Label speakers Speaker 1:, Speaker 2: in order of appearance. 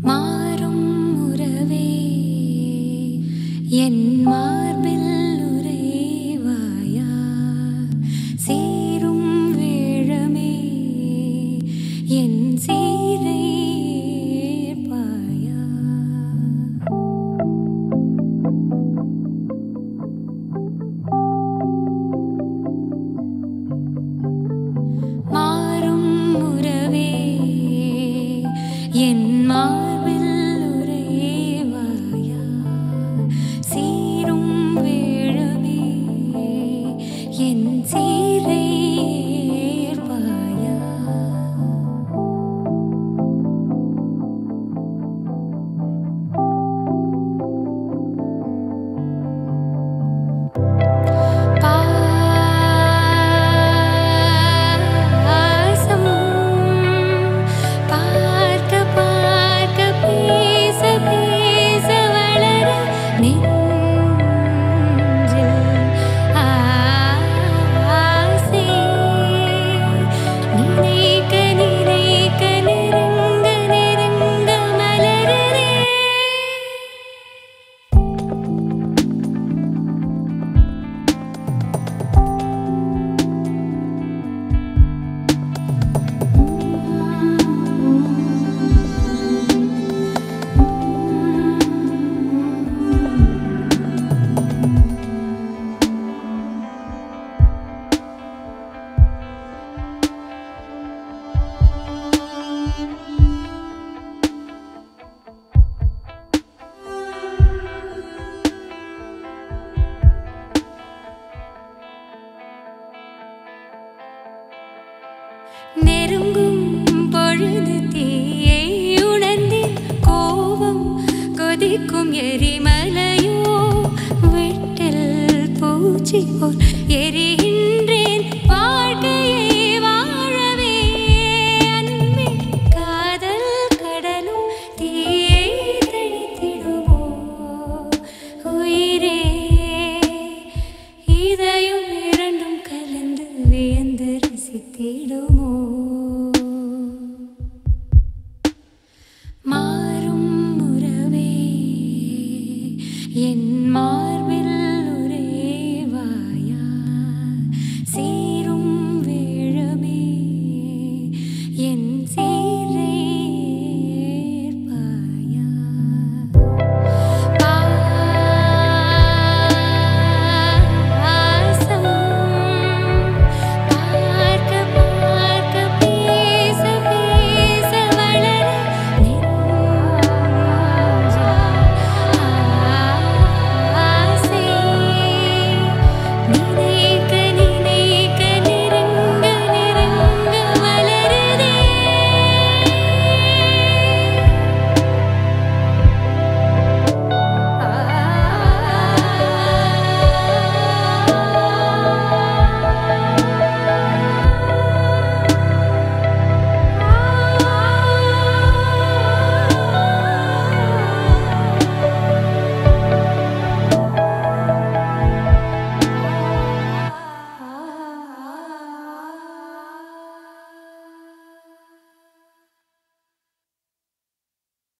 Speaker 1: மாறும் உறவே என் மா 野马。அழுது தீயை உணர்ந்தேன் கோபம் கொதிக்கும் எரிமலையோ வெட்டில் பூச்சி போல் எரிகின்றேன். வாழ்க்கையை வாழவே அன்பே காதல் கடலும் தீயை இரண்டும் கலந்து வியந்து ரசித்திடுமோ?